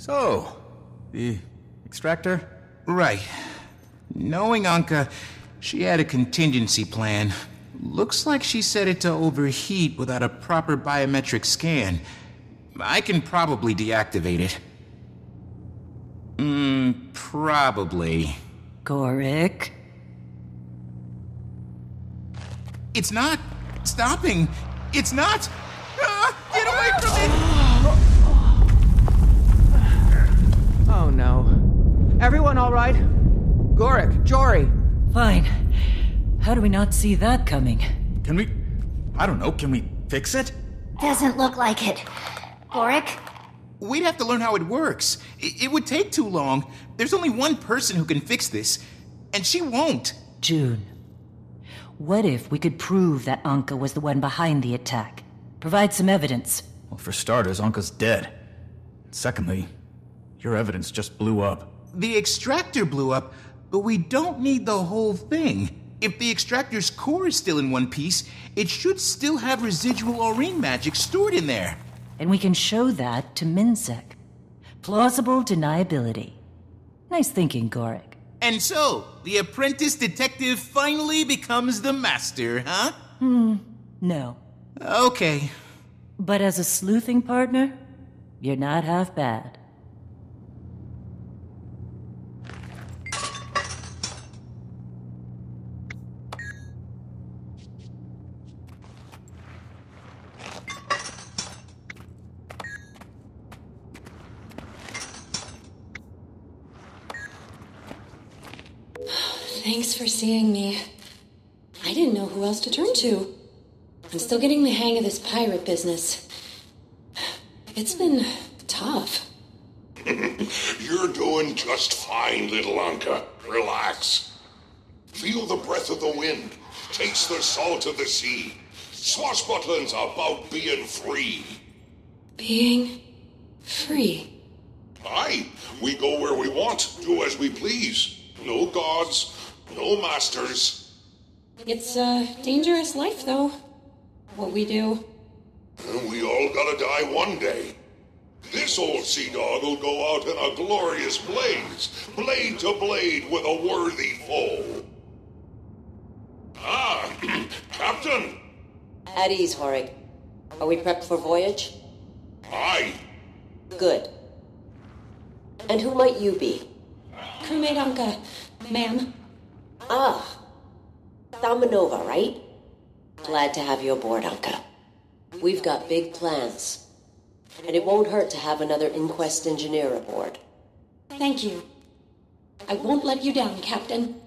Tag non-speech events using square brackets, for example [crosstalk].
So, the extractor? Right. Knowing Ankka, she had a contingency plan. Looks like she set it to overheat without a proper biometric scan. I can probably deactivate it. Hmm, probably. Gorrik? It's not stopping. It's not. Ah, get away from it! Oh no. Everyone all right? Gorrik, Jory. Fine. How do we not see that coming? Can we. I don't know, can we fix it? Doesn't look like it. Gorrik? We'd have to learn how it works. It, it would take too long. There's only one person who can fix this, and she won't. Joon. What if we could prove that Ankka was the one behind the attack? Provide some evidence. Well, for starters, Ankka's dead. Secondly, your evidence just blew up. The extractor blew up, but we don't need the whole thing. If the extractor's core is still in one piece, it should still have residual Aurene magic stored in there. And we can show that to Minsec. Plausible deniability. Nice thinking, Gorrik. And so, the apprentice detective finally becomes the master, huh? Hmm, no. Okay. But as a sleuthing partner, you're not half bad. Thanks for seeing me. I didn't know who else to turn to. I'm still getting the hang of this pirate business. It's been tough. [laughs] You're doing just fine, little Ankka. Relax. Feel the breath of the wind. Taste the salt of the sea. Swashbuckling's about being free. Being free? Aye. We go where we want, do as we please. No gods, no masters. It's a dangerous life, though. What we do. We all gotta die one day. This old sea dog will go out in a glorious blaze, blade to blade with a worthy foe. Ah, [clears throat] Captain! At ease, Horig. Are we prepped for voyage? Aye. Good. And who might you be? Crewmate Ankka, ma'am. Ah. Thalmanova, right? Glad to have you aboard, Ankka. We've got big plans. And it won't hurt to have another inquest engineer aboard. Thank you. I won't let you down, Captain.